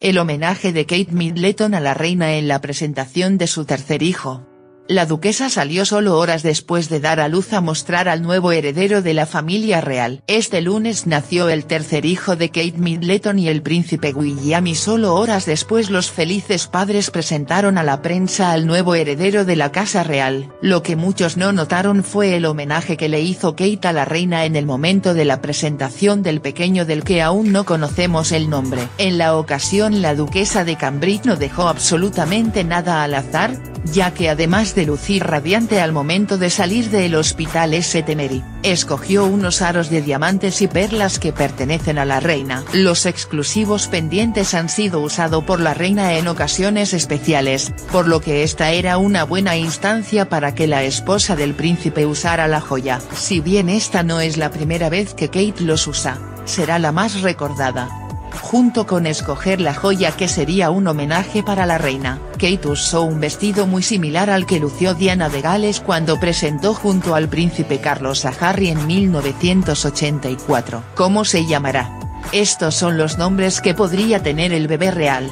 El homenaje de Kate Middleton a la reina en la presentación de su tercer hijo. La duquesa salió solo horas después de dar a luz a mostrar al nuevo heredero de la familia real. Este lunes nació el tercer hijo de Kate Middleton y el príncipe William y solo horas después los felices padres presentaron a la prensa al nuevo heredero de la casa real. Lo que muchos no notaron fue el homenaje que le hizo Kate a la reina en el momento de la presentación del pequeño del que aún no conocemos el nombre. En la ocasión la duquesa de Cambridge no dejó absolutamente nada al azar, ya que además de lucir radiante al momento de salir del hospital St. Mary, escogió unos aros de diamantes y perlas que pertenecen a la reina. Los exclusivos pendientes han sido usados por la reina en ocasiones especiales, por lo que esta era una buena instancia para que la esposa del príncipe usara la joya. Si bien esta no es la primera vez que Kate los usa, será la más recordada junto con escoger la joya que sería un homenaje para la reina, Kate usó un vestido muy similar al que lució Diana de Gales cuando presentó junto al príncipe Carlos a Harry en 1984. ¿Cómo se llamará? Estos son los nombres que podría tener el bebé real.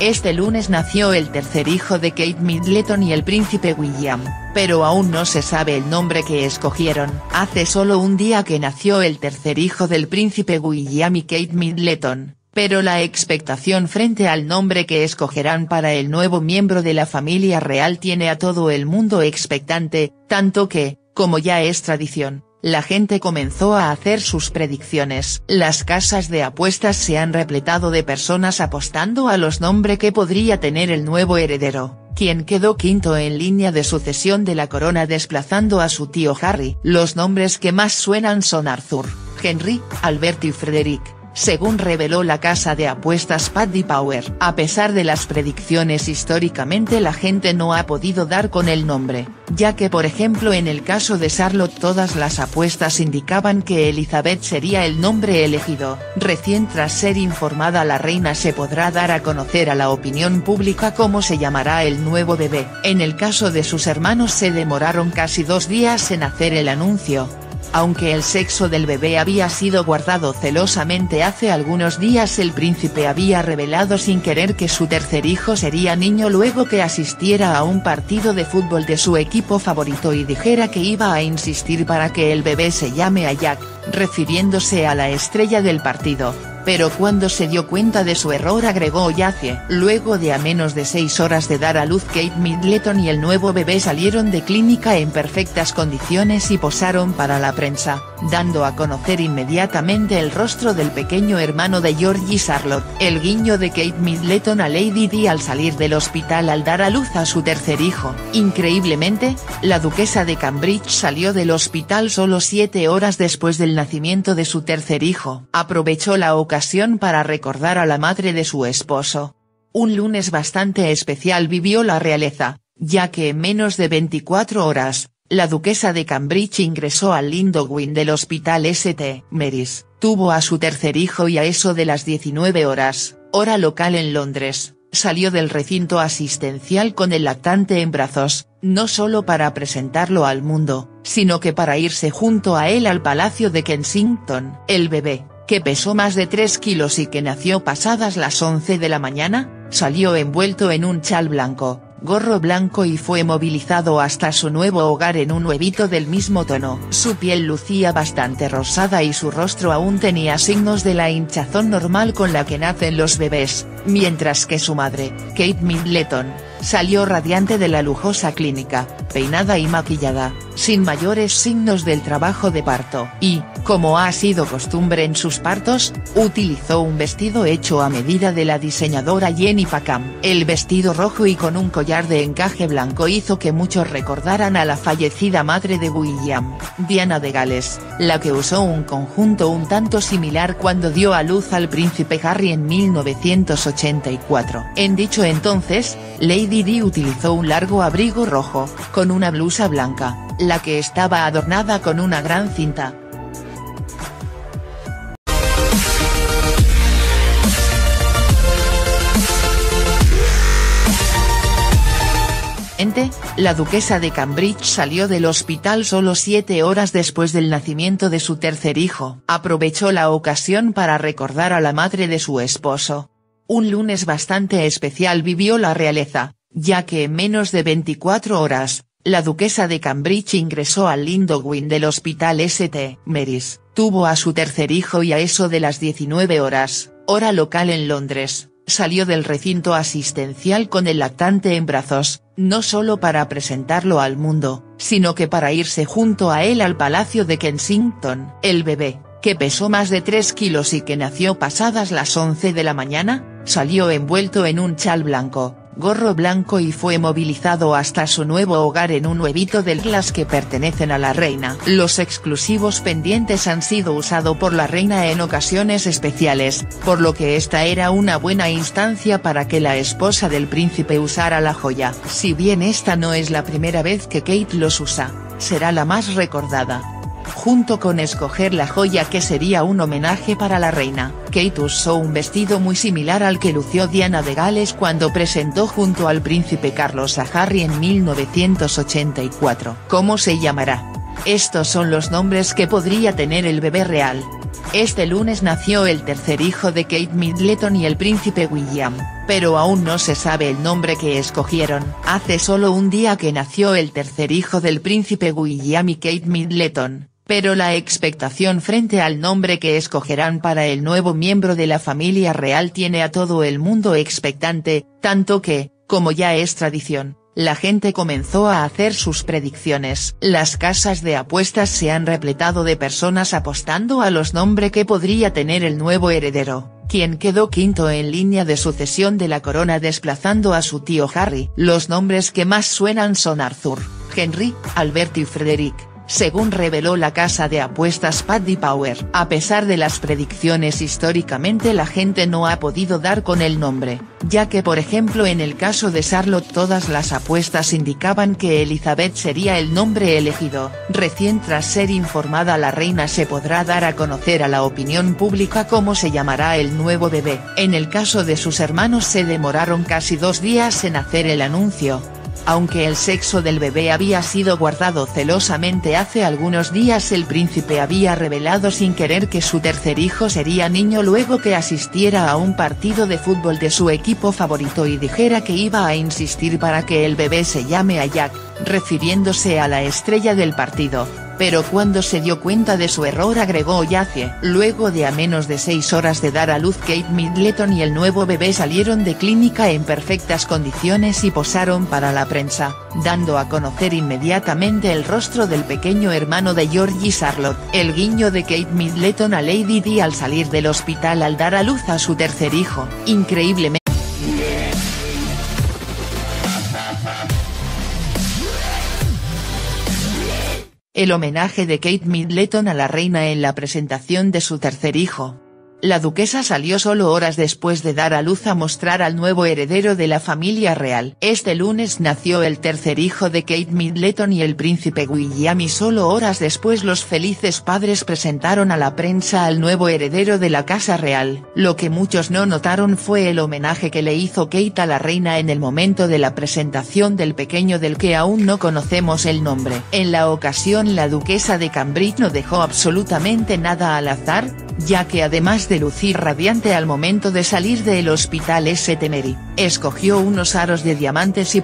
Este lunes nació el tercer hijo de Kate Middleton y el príncipe William, pero aún no se sabe el nombre que escogieron. Hace solo un día que nació el tercer hijo del príncipe William y Kate Middleton, pero la expectación frente al nombre que escogerán para el nuevo miembro de la familia real tiene a todo el mundo expectante, tanto que, como ya es tradición, la gente comenzó a hacer sus predicciones. Las casas de apuestas se han repletado de personas apostando a los nombres que podría tener el nuevo heredero, quien quedó quinto en línea de sucesión de la corona desplazando a su tío Harry. Los nombres que más suenan son Arthur, Henry, Albert y Frederick según reveló la casa de apuestas Paddy Power. A pesar de las predicciones históricamente la gente no ha podido dar con el nombre, ya que por ejemplo en el caso de Charlotte todas las apuestas indicaban que Elizabeth sería el nombre elegido. Recién tras ser informada la reina se podrá dar a conocer a la opinión pública cómo se llamará el nuevo bebé. En el caso de sus hermanos se demoraron casi dos días en hacer el anuncio, aunque el sexo del bebé había sido guardado celosamente hace algunos días el príncipe había revelado sin querer que su tercer hijo sería niño luego que asistiera a un partido de fútbol de su equipo favorito y dijera que iba a insistir para que el bebé se llame a Jack, refiriéndose a la estrella del partido pero cuando se dio cuenta de su error agregó yace. Luego de a menos de seis horas de dar a luz Kate Middleton y el nuevo bebé salieron de clínica en perfectas condiciones y posaron para la prensa, dando a conocer inmediatamente el rostro del pequeño hermano de Georgie Charlotte. El guiño de Kate Middleton a Lady Di al salir del hospital al dar a luz a su tercer hijo. Increíblemente, la duquesa de Cambridge salió del hospital solo siete horas después del nacimiento de su tercer hijo. Aprovechó la ocasión ocasión para recordar a la madre de su esposo. Un lunes bastante especial vivió la realeza, ya que en menos de 24 horas, la duquesa de Cambridge ingresó al lindo wing del hospital St. Mary's, tuvo a su tercer hijo y a eso de las 19 horas, hora local en Londres, salió del recinto asistencial con el lactante en brazos, no solo para presentarlo al mundo, sino que para irse junto a él al Palacio de Kensington. El bebé, que pesó más de 3 kilos y que nació pasadas las 11 de la mañana, salió envuelto en un chal blanco, gorro blanco y fue movilizado hasta su nuevo hogar en un huevito del mismo tono. Su piel lucía bastante rosada y su rostro aún tenía signos de la hinchazón normal con la que nacen los bebés, mientras que su madre, Kate Middleton, salió radiante de la lujosa clínica, peinada y maquillada, sin mayores signos del trabajo de parto. Y, como ha sido costumbre en sus partos, utilizó un vestido hecho a medida de la diseñadora Jenny Packham. El vestido rojo y con un collar de encaje blanco hizo que muchos recordaran a la fallecida madre de William, Diana de Gales, la que usó un conjunto un tanto similar cuando dio a luz al príncipe Harry en 1984. En dicho entonces, Lady Di utilizó un largo abrigo rojo, con una blusa blanca, la que estaba adornada con una gran cinta. La duquesa de Cambridge salió del hospital solo siete horas después del nacimiento de su tercer hijo. Aprovechó la ocasión para recordar a la madre de su esposo, Un lunes bastante especial vivió la realeza, ya que en menos de 24 horas, la duquesa de Cambridge ingresó al lindo wing del hospital St. Mary's, tuvo a su tercer hijo y a eso de las 19 horas, hora local en Londres, salió del recinto asistencial con el lactante en brazos, no solo para presentarlo al mundo, sino que para irse junto a él al Palacio de Kensington. El bebé, que pesó más de 3 kilos y que nació pasadas las 11 de la mañana, salió envuelto en un chal blanco, gorro blanco y fue movilizado hasta su nuevo hogar en un huevito del glass que pertenecen a la reina. Los exclusivos pendientes han sido usado por la reina en ocasiones especiales, por lo que esta era una buena instancia para que la esposa del príncipe usara la joya. Si bien esta no es la primera vez que Kate los usa, será la más recordada junto con escoger la joya que sería un homenaje para la reina, Kate usó un vestido muy similar al que lució Diana de Gales cuando presentó junto al príncipe Carlos a Harry en 1984. ¿Cómo se llamará? Estos son los nombres que podría tener el bebé real. Este lunes nació el tercer hijo de Kate Middleton y el príncipe William, pero aún no se sabe el nombre que escogieron. Hace solo un día que nació el tercer hijo del príncipe William y Kate Middleton, pero la expectación frente al nombre que escogerán para el nuevo miembro de la familia real tiene a todo el mundo expectante, tanto que, como ya es tradición, la gente comenzó a hacer sus predicciones. Las casas de apuestas se han repletado de personas apostando a los nombres que podría tener el nuevo heredero, quien quedó quinto en línea de sucesión de la corona desplazando a su tío Harry. Los nombres que más suenan son Arthur, Henry, Albert y Frederick según reveló la casa de apuestas Paddy Power. A pesar de las predicciones históricamente la gente no ha podido dar con el nombre, ya que por ejemplo en el caso de Charlotte todas las apuestas indicaban que Elizabeth sería el nombre elegido. Recién tras ser informada la reina se podrá dar a conocer a la opinión pública cómo se llamará el nuevo bebé. En el caso de sus hermanos se demoraron casi dos días en hacer el anuncio, aunque el sexo del bebé había sido guardado celosamente hace algunos días el príncipe había revelado sin querer que su tercer hijo sería niño luego que asistiera a un partido de fútbol de su equipo favorito y dijera que iba a insistir para que el bebé se llame a Jack, refiriéndose a la estrella del partido pero cuando se dio cuenta de su error agregó Yace. Luego de a menos de seis horas de dar a luz Kate Middleton y el nuevo bebé salieron de clínica en perfectas condiciones y posaron para la prensa, dando a conocer inmediatamente el rostro del pequeño hermano de George y Charlotte. El guiño de Kate Middleton a Lady Di al salir del hospital al dar a luz a su tercer hijo, increíblemente El homenaje de Kate Middleton a la reina en la presentación de su tercer hijo, la duquesa salió solo horas después de dar a luz a mostrar al nuevo heredero de la familia real. Este lunes nació el tercer hijo de Kate Middleton y el príncipe William y solo horas después los felices padres presentaron a la prensa al nuevo heredero de la casa real. Lo que muchos no notaron fue el homenaje que le hizo Kate a la reina en el momento de la presentación del pequeño del que aún no conocemos el nombre. En la ocasión la duquesa de Cambridge no dejó absolutamente nada al azar, ya que además de lucir radiante al momento de salir del hospital St. Mary, escogió unos aros de diamantes y